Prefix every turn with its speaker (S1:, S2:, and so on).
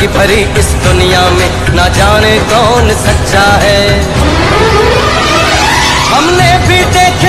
S1: की भरी इस दुनिया में ना जाने कौन सच्चा है। हमने भी देखा